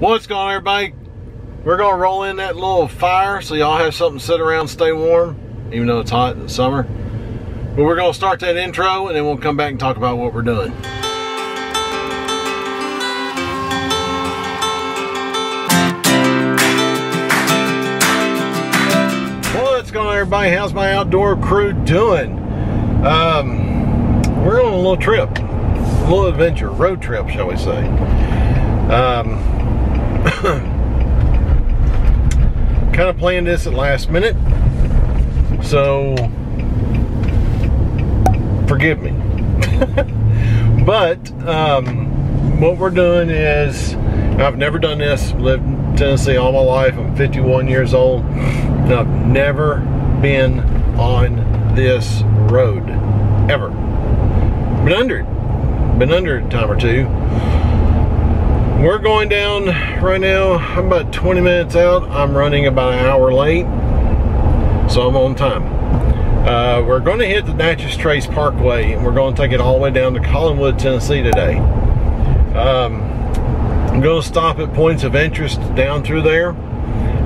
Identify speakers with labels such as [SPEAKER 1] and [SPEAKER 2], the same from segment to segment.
[SPEAKER 1] What's going on everybody? We're gonna roll in that little fire so y'all have something to sit around stay warm, even though it's hot in the summer. But we're gonna start that intro and then we'll come back and talk about what we're doing. What's going on everybody? How's my outdoor crew doing? Um, we're on a little trip, a little adventure, road trip shall we say. Um, kind of planned this at last minute, so forgive me. but um, what we're doing is, I've never done this, lived in Tennessee all my life, I'm 51 years old, and I've never been on this road, ever. Been under it, been under it a time or two we're going down right now. I'm about 20 minutes out. I'm running about an hour late, so I'm on time. Uh, we're going to hit the Natchez Trace Parkway, and we're going to take it all the way down to Collinwood, Tennessee today. Um, I'm going to stop at points of interest down through there.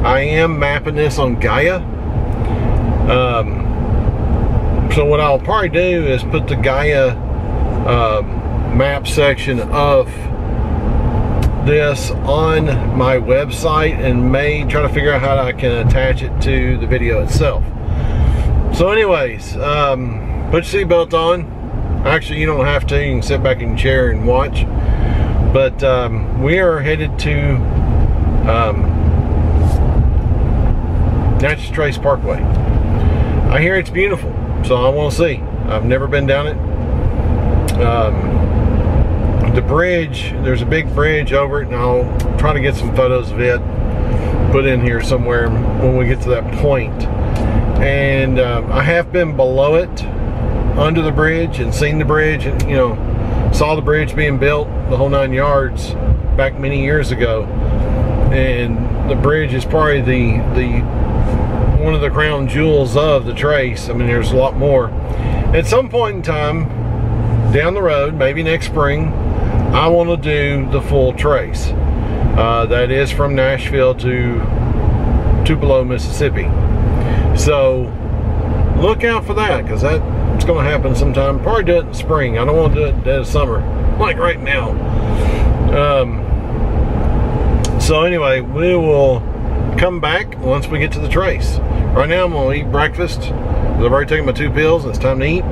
[SPEAKER 1] I am mapping this on Gaia. Um, so what I'll probably do is put the Gaia um, map section of this on my website and may try to figure out how I can attach it to the video itself. So anyways, um, put your seatbelt on. Actually, you don't have to. You can sit back in your chair and watch. But um, we are headed to um, Natchez Trace Parkway. I hear it's beautiful, so I want to see. I've never been down it. Um, the bridge, there's a big bridge over it, and I'll try to get some photos of it put in here somewhere when we get to that point. And uh, I have been below it, under the bridge, and seen the bridge, and you know, saw the bridge being built, the whole nine yards, back many years ago. And the bridge is probably the the one of the crown jewels of the trace. I mean, there's a lot more. At some point in time, down the road, maybe next spring, I want to do the full trace. Uh, that is from Nashville to Tupelo, Mississippi. So look out for that because that's going to happen sometime. Probably do it in spring. I don't want to do it dead summer like right now. Um, so anyway, we will come back once we get to the trace. Right now I'm going to eat breakfast. I've already taken my two pills. It's time to eat.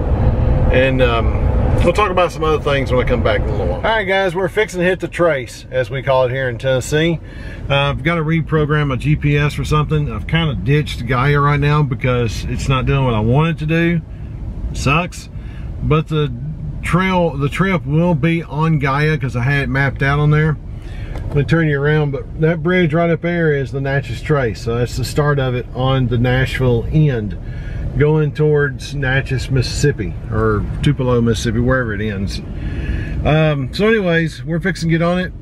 [SPEAKER 1] And um, We'll talk about some other things when I come back in a little while. All right, guys, we're fixing to hit the trace, as we call it here in Tennessee. Uh, I've got to reprogram my GPS or something. I've kind of ditched Gaia right now because it's not doing what I wanted to do. sucks. But the trail, the trip will be on Gaia because I had it mapped out on there. Let me turn you around, but that bridge right up there is the Natchez Trace. So that's the start of it on the Nashville end going towards Natchez, Mississippi, or Tupelo, Mississippi, wherever it ends. Um, so anyways, we're fixing to get on it,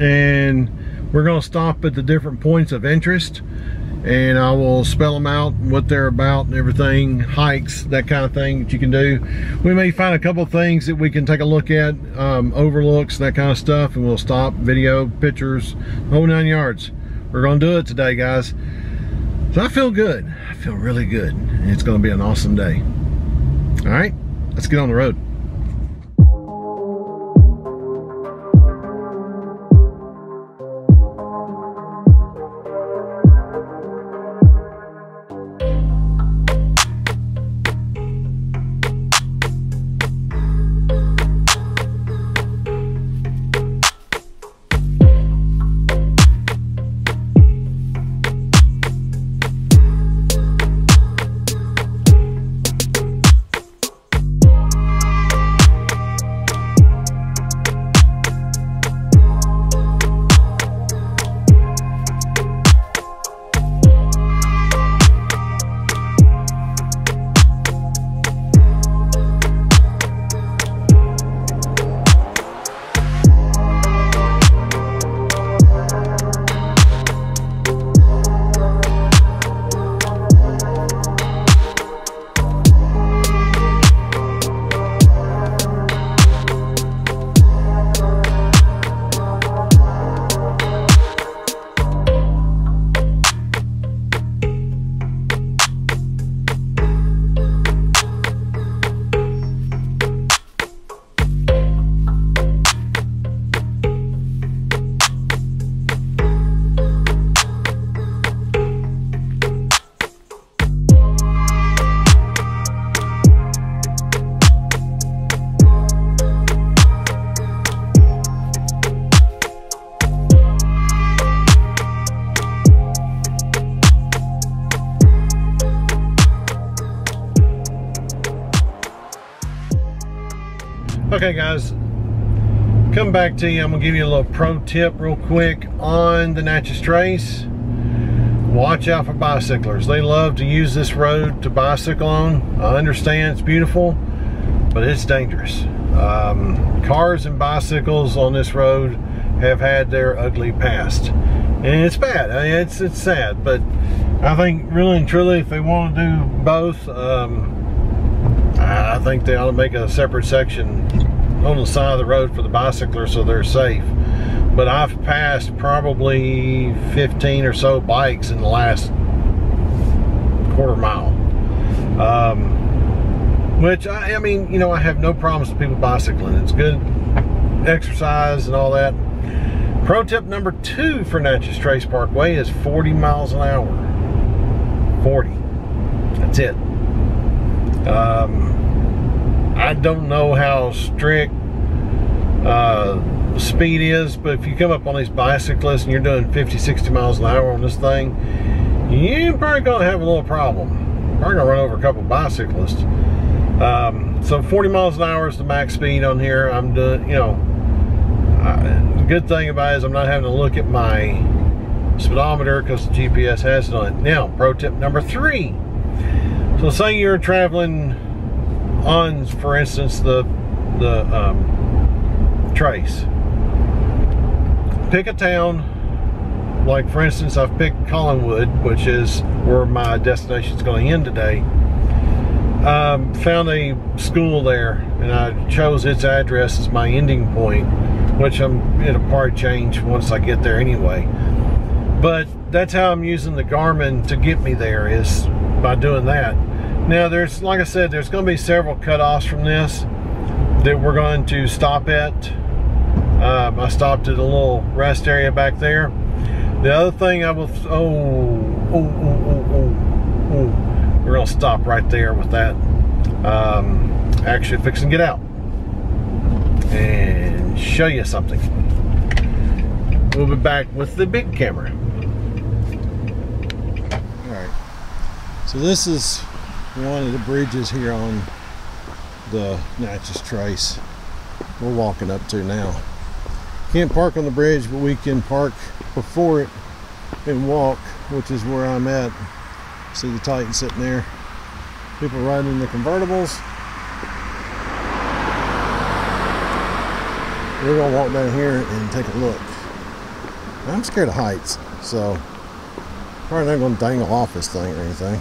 [SPEAKER 1] and we're gonna stop at the different points of interest, and I will spell them out, what they're about and everything, hikes, that kind of thing that you can do. We may find a couple things that we can take a look at, um, overlooks, that kind of stuff, and we'll stop, video, pictures, whole nine yards. We're gonna do it today, guys. So I feel good. I feel really good. It's going to be an awesome day. All right, let's get on the road. Okay, guys, come back to you. I'm gonna give you a little pro tip real quick on the Natchez Trace. Watch out for bicyclers. They love to use this road to bicycle on. I understand it's beautiful, but it's dangerous. Um, cars and bicycles on this road have had their ugly past. And it's bad. I mean, it's, it's sad, but I think really and truly, if they want to do both, um, I think they ought to make a separate section on the side of the road for the bicyclers so they're safe. But I've passed probably 15 or so bikes in the last quarter mile. Um, which, I, I mean, you know, I have no problems with people bicycling. It's good exercise and all that. Pro tip number two for Natchez Trace Parkway is 40 miles an hour. 40. That's it. Um, I don't know how strict uh, speed is, but if you come up on these bicyclists and you're doing 50, 60 miles an hour on this thing, you're probably gonna have a little problem. Probably gonna run over a couple bicyclists. Um, so 40 miles an hour is the max speed on here. I'm doing, you know, I, the good thing about it is I'm not having to look at my speedometer because the GPS has it on it. Now, pro tip number three so say you're traveling on, for instance, the the um, trace. Pick a town, like for instance, I've picked Collinwood, which is where my destination is going to end today. Um, found a school there, and I chose its address as my ending point, which I'm in a part change once I get there anyway. But that's how I'm using the Garmin to get me there is by doing that. Now there's, like I said, there's going to be several cutoffs from this that we're going to stop at. Um, I stopped at a little rest area back there. The other thing I will, oh, oh, oh, oh, oh, oh. we're going to stop right there with that. Um, actually, fixing to get out and show you something. We'll be back with the big camera. All right. So this is one of the bridges here on the Natchez Trace we're walking up to now. Can't park on the bridge, but we can park before it and walk, which is where I'm at. See the Titan sitting there. People riding the convertibles. We're gonna walk down here and take a look. I'm scared of heights, so probably not gonna dangle off this thing or anything.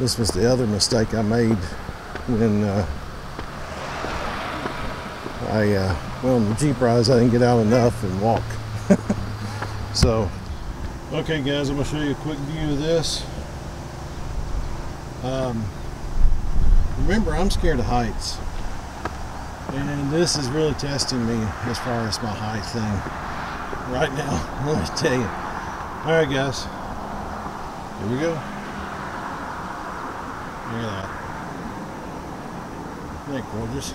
[SPEAKER 1] This was the other mistake I made when uh, I, uh, well, on the Jeep rides, I didn't get out enough and walk. so, okay guys, I'm going to show you a quick view of this. Um, remember, I'm scared of heights. And this is really testing me as far as my height thing right now, let me tell you. Alright guys, here we go. Look at that. Isn't that gorgeous?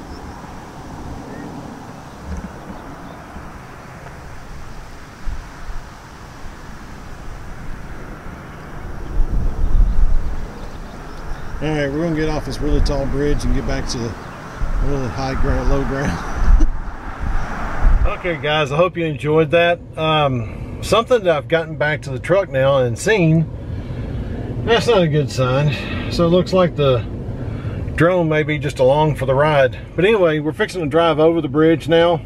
[SPEAKER 1] Alright, we're going to get off this really tall bridge and get back to the really high ground, low ground. okay guys, I hope you enjoyed that. Um, something that I've gotten back to the truck now and seen, that's not a good sign. So it looks like the drone may be just along for the ride. But anyway, we're fixing to drive over the bridge now.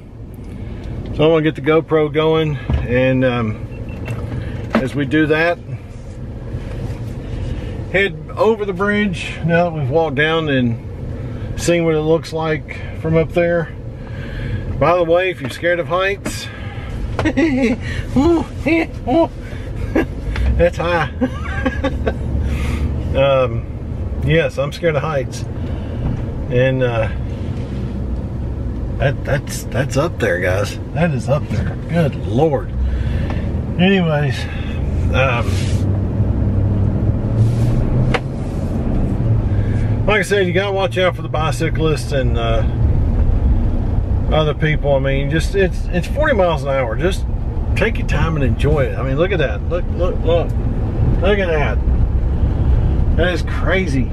[SPEAKER 1] So I'm gonna get the GoPro going and um, as we do that, head over the bridge now that we've walked down and seen what it looks like from up there. By the way, if you're scared of heights, that's high. um, yes, I'm scared of heights. And uh, that that's that's up there, guys. That is up there. Good lord. Anyways, um, like I said, you gotta watch out for the bicyclists and uh, other people. I mean, just it's it's 40 miles an hour. Just take your time and enjoy it. I mean, look at that. Look, look, look. Look at that. That is crazy.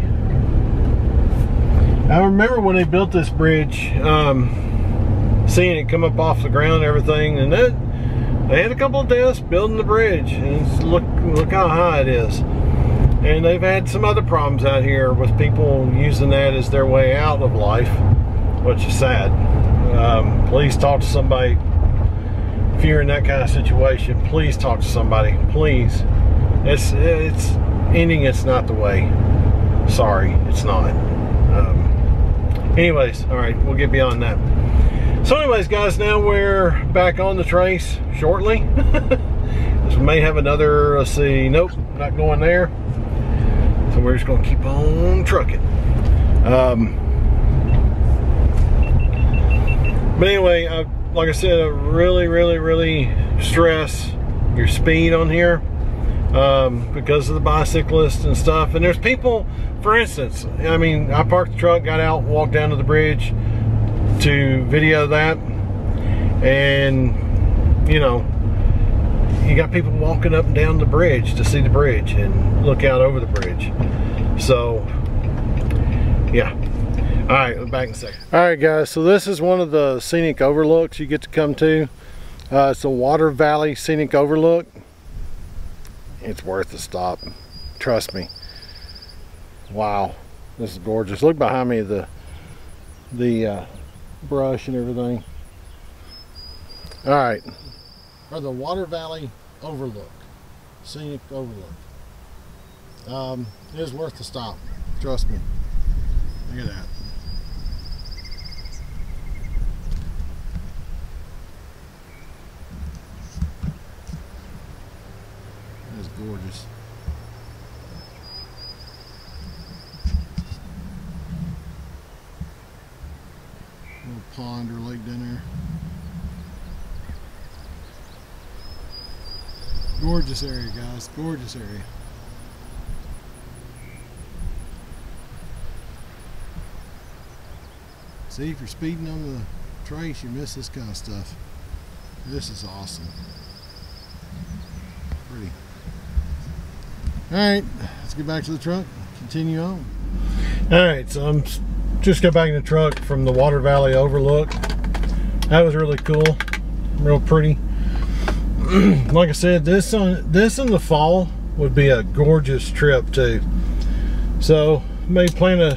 [SPEAKER 1] I remember when they built this bridge, um, seeing it come up off the ground and everything, and that they had a couple of deaths building the bridge, and look look how high it is. And they've had some other problems out here with people using that as their way out of life, which is sad. Um, please talk to somebody if you're in that kind of situation. Please talk to somebody, please. It's it's ending. It's not the way. Sorry, it's not. Um, anyways, all right, we'll get beyond that. So anyways, guys, now we're back on the trace shortly. we may have another, let's see, nope, not going there. So we're just gonna keep on trucking. Um, but anyway, I, like I said, I really, really, really stress your speed on here um, because of the bicyclists and stuff. And there's people, for instance, I mean, I parked the truck, got out, walked down to the bridge to video that. And, you know, you got people walking up and down the bridge to see the bridge and look out over the bridge. So, yeah. All right, back in a second. All right, guys, so this is one of the scenic overlooks you get to come to. Uh, it's the Water Valley Scenic Overlook it's worth the stop. Trust me. Wow. This is gorgeous. Look behind me the the uh, brush and everything. All right or the water valley overlook scenic overlook. Um, it is worth the stop. Trust me. Look at that gorgeous. Little pond or lake down there. Gorgeous area, guys. Gorgeous area. See, if you're speeding on the trace, you miss this kind of stuff. This is awesome. Pretty. All right, let's get back to the truck, continue on. All right, so I'm just got back in the truck from the Water Valley Overlook. That was really cool, real pretty. like I said, this on this in the fall would be a gorgeous trip too. So may plan to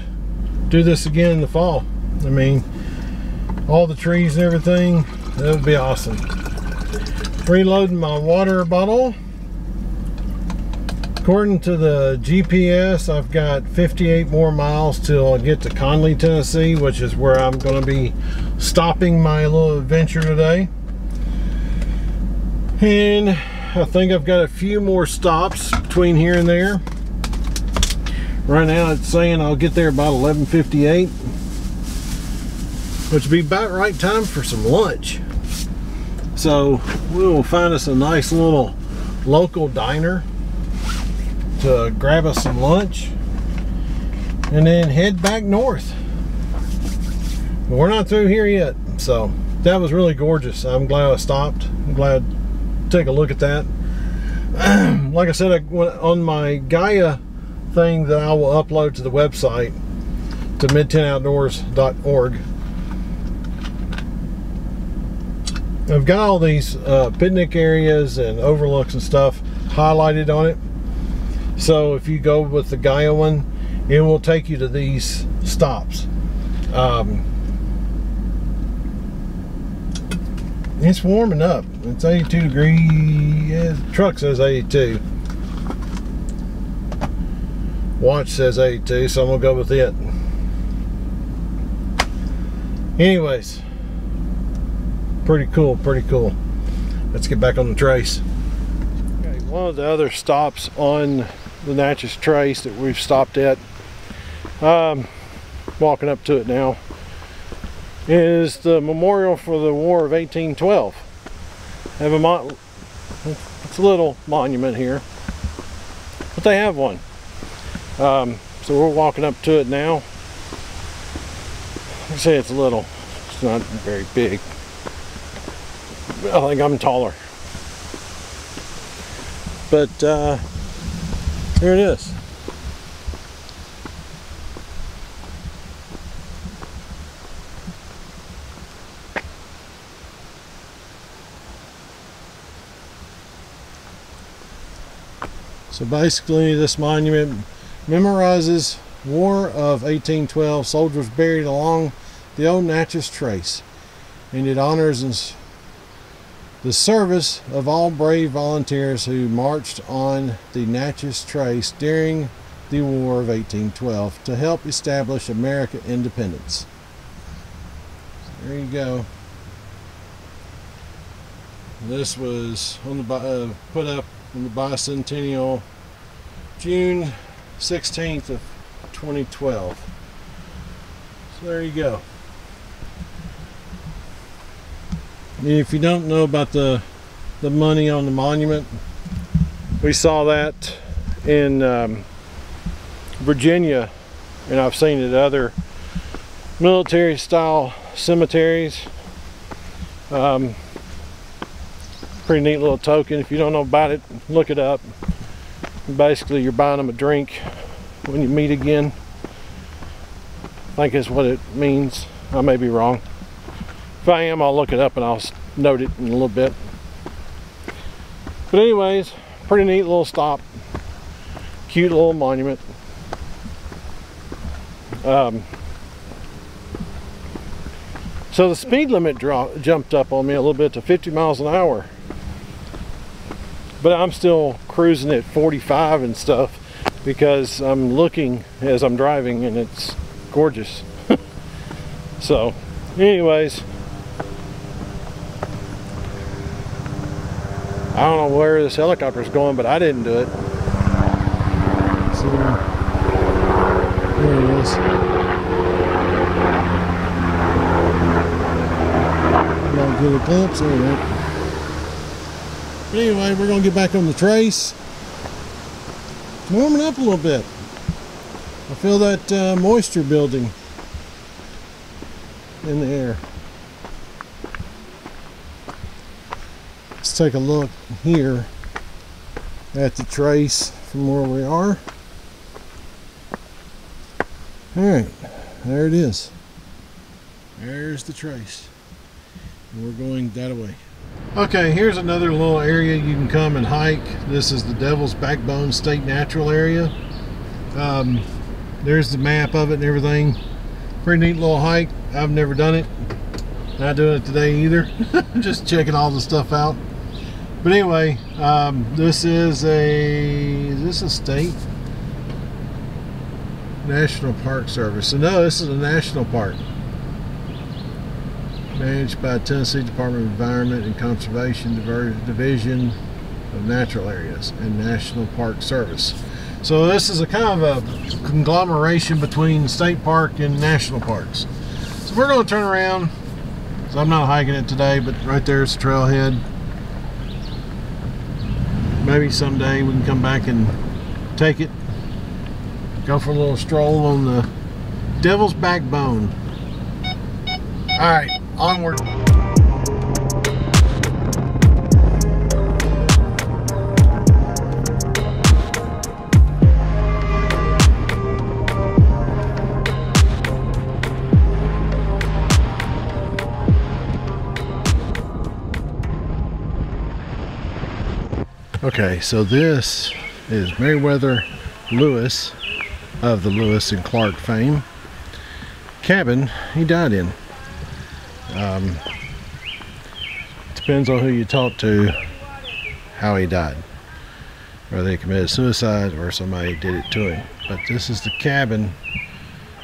[SPEAKER 1] do this again in the fall. I mean, all the trees and everything, that would be awesome. Reloading my water bottle according to the GPS, I've got 58 more miles till I get to Conley, Tennessee, which is where I'm going to be stopping my little adventure today. And I think I've got a few more stops between here and there. Right now it's saying I'll get there about 11.58, which would be about right time for some lunch. So we will find us a nice little local diner to grab us some lunch and then head back north. We're not through here yet, so that was really gorgeous. I'm glad I stopped. I'm glad to take a look at that. like I said, I went on my Gaia thing that I will upload to the website to midtnoutdoors.org. I've got all these uh, picnic areas and overlooks and stuff highlighted on it. So if you go with the Gaia one, it will take you to these stops. Um, it's warming up. It's 82 degrees. Yeah, truck says 82. Watch says 82, so I'm gonna go with it. Anyways, pretty cool, pretty cool. Let's get back on the trace. Okay, one of the other stops on the Natchez Trace that we've stopped at. Um, walking up to it now is the memorial for the War of 1812. Have a mon it's a little monument here, but they have one. Um, so we're walking up to it now. I say it's a little, it's not very big. I think I'm taller. But uh, here it is. So basically this monument memorizes War of 1812 soldiers buried along the old Natchez Trace and it honors and the service of all brave volunteers who marched on the Natchez Trace during the War of 1812 to help establish American independence. So there you go. This was on the uh, put up on the bicentennial June 16th of 2012. So there you go. If you don't know about the the money on the monument, we saw that in um, Virginia, and I've seen it at other military style cemeteries. Um, pretty neat little token. If you don't know about it, look it up. Basically, you're buying them a drink when you meet again. I think is what it means. I may be wrong. If I am, I'll look it up and I'll note it in a little bit. But anyways, pretty neat little stop. Cute little monument. Um, so the speed limit dropped, jumped up on me a little bit to 50 miles an hour. But I'm still cruising at 45 and stuff because I'm looking as I'm driving and it's gorgeous. so anyways, I don't know where this helicopter is going, but I didn't do it. There it is. Got a good glimpse of it. Anyway, we're going to get back on the trace. It's warming up a little bit. I feel that uh, moisture building in the air. Take a look here at the trace from where we are. Alright, there it is. There's the trace. And we're going that way. Okay, here's another little area you can come and hike. This is the Devil's Backbone State Natural Area. Um, there's the map of it and everything. Pretty neat little hike. I've never done it. Not doing it today either. Just checking all the stuff out. But anyway, um, this is a is this a state National Park Service? So no, this is a national park managed by Tennessee Department of Environment and Conservation Division of Natural Areas and National Park Service. So this is a kind of a conglomeration between state park and national parks. So we're going to turn around. So I'm not hiking it today, but right there's the trailhead maybe someday we can come back and take it. Go for a little stroll on the devil's backbone. All right onward Okay, so this is Meriwether Lewis of the Lewis and Clark fame cabin he died in. Um, depends on who you talk to how he died. Whether he committed suicide or somebody did it to him. But this is the cabin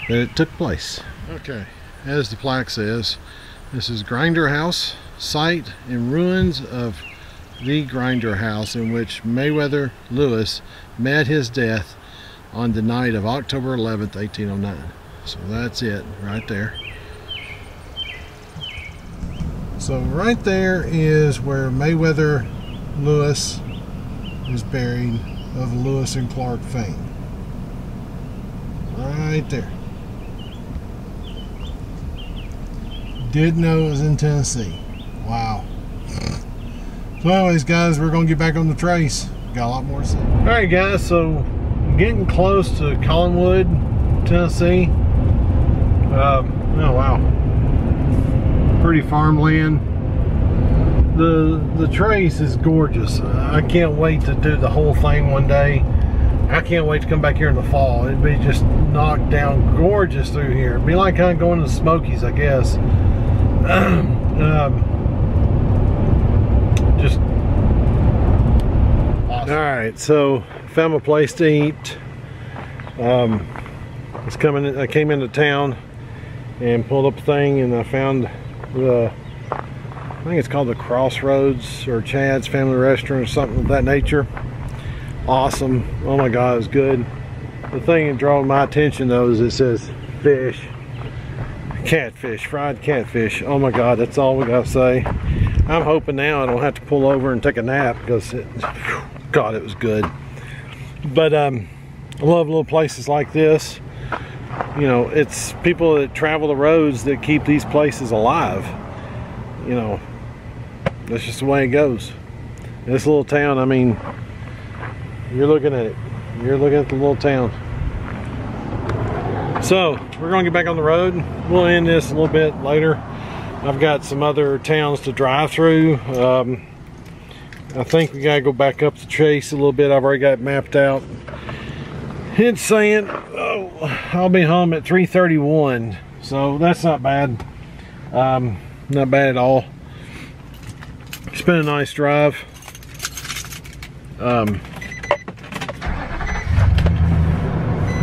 [SPEAKER 1] that it took place. Okay, as the plaque says, this is Grinder House, site in ruins of the Grinder House in which Meriwether Lewis met his death on the night of October 11th, 1809. So that's it right there. So right there is where Meriwether Lewis is buried of Lewis and Clark fame. Right there. Didn't know it was in Tennessee. Wow. So anyways, guys, we're to get back on the trace. Got a lot more to say. All right, guys, so getting close to Collinwood, Tennessee. Um, oh, wow. Pretty farmland. the the trace is gorgeous. I can't wait to do the whole thing one day. I can't wait to come back here in the fall. It'd be just knocked down gorgeous through here. It'd be like kind of going to the Smokies, I guess. um, just awesome. All right, so found a place to eat. Um, it's coming. I came into town and pulled up a thing, and I found the. I think it's called the Crossroads or Chad's Family Restaurant or something of that nature awesome. Oh my God, it was good. The thing that drawing my attention though is it says fish, catfish, fried catfish. Oh my God, that's all we gotta say. I'm hoping now I don't have to pull over and take a nap because it, God, it was good. But um, I love little places like this. You know, it's people that travel the roads that keep these places alive. You know, that's just the way it goes. This little town, I mean, you're looking at it. You're looking at the little town. So we're gonna get back on the road. We'll end this a little bit later. I've got some other towns to drive through. Um, I think we gotta go back up the chase a little bit. I've already got it mapped out. It's saying oh, I'll be home at 3:31, so that's not bad. Um, not bad at all. It's been a nice drive. Um,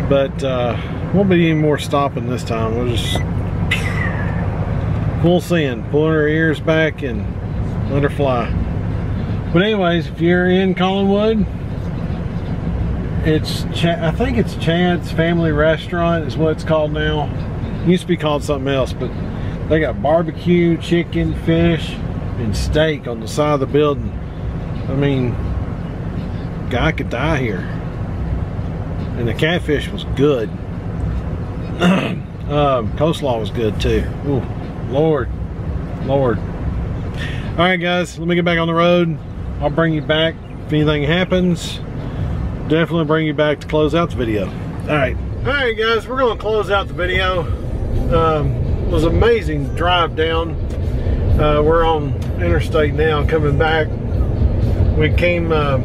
[SPEAKER 1] but uh, won't be any more stopping this time. We'll just full send, pulling her ears back and let her fly. But anyways, if you're in Collinwood, it's Ch I think it's Chad's Family Restaurant is what it's called now. It used to be called something else, but they got barbecue, chicken, fish, and steak on the side of the building. I mean, guy could die here and the catfish was good. um, coleslaw was good too. Ooh, Lord, Lord. All right, guys, let me get back on the road. I'll bring you back if anything happens. Definitely bring you back to close out the video. All right. All right, guys, we're gonna close out the video. Um, was amazing drive down. Uh, we're on interstate now, coming back. We came uh,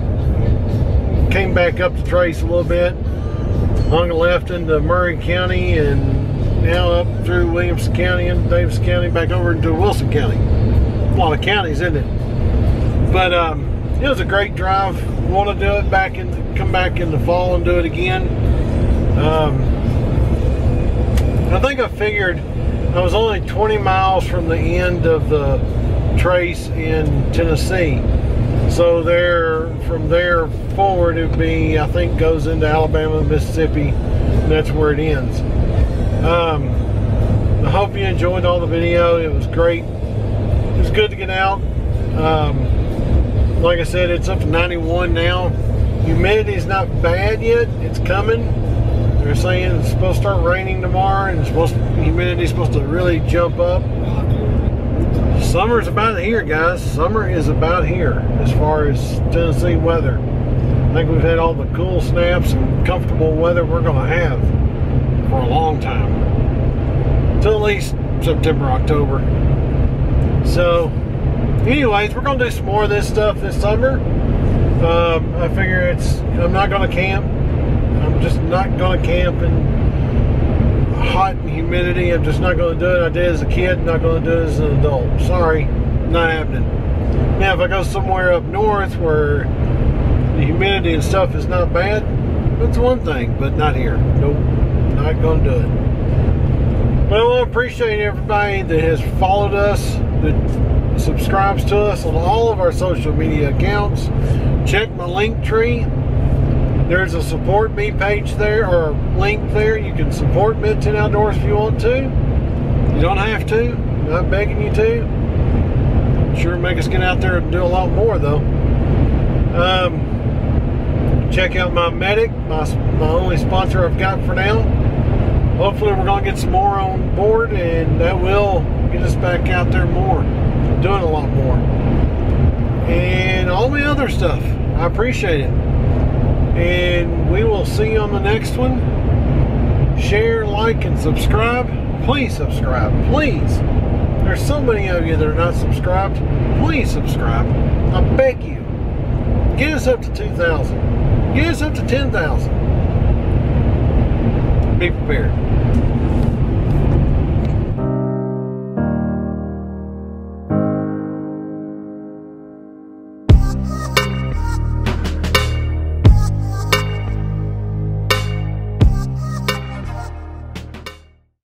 [SPEAKER 1] came back up the trace a little bit hung left into Maury County and now up through Williamson County and Davis County back over into Wilson County. A lot of counties, isn't it? But um, it was a great drive. Want to do it back and come back in the fall and do it again. Um, I think I figured I was only 20 miles from the end of the trace in Tennessee. So there, from there forward, it would be, I think, goes into Alabama, and Mississippi, and that's where it ends. Um, I hope you enjoyed all the video. It was great. It was good to get out. Um, like I said, it's up to 91 now. Humidity is not bad yet. It's coming. They're saying it's supposed to start raining tomorrow, and it's supposed to, humidity is supposed to really jump up summer's about here, guys. Summer is about here as far as Tennessee weather. I think we've had all the cool snaps and comfortable weather we're going to have for a long time. Until at least September, October. So, anyways, we're going to do some more of this stuff this summer. Um, I figure it's, I'm not going to camp. I'm just not going to camp in hot and humidity. I'm just not going to do it. I did as a kid, not going to do it as an adult. Sorry, not happening. Now, if I go somewhere up north where the humidity and stuff is not bad, that's one thing, but not here. Nope, not going to do it. But I want to appreciate everybody that has followed us, that subscribes to us on all of our social media accounts. Check my link tree there's a support me page there or link there. You can support Mid TN Outdoors if you want to. You don't have to. I'm not begging you to. Sure make us get out there and do a lot more though. Um, check out my medic, my, my only sponsor I've got for now. Hopefully we're going to get some more on board and that will get us back out there more. Doing a lot more. And all the other stuff. I appreciate it. And we will see you on the next one. Share, like, and subscribe. Please subscribe. Please. There's so many of you that are not subscribed. Please subscribe. I beg you. Get us up to 2,000. Get us up to 10,000. Be prepared.